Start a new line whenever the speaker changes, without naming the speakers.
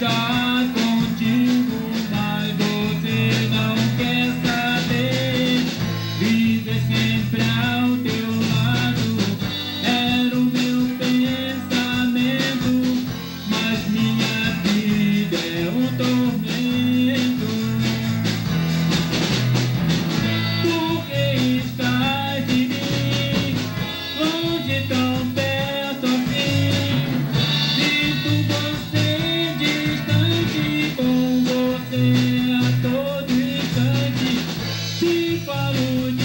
Die. would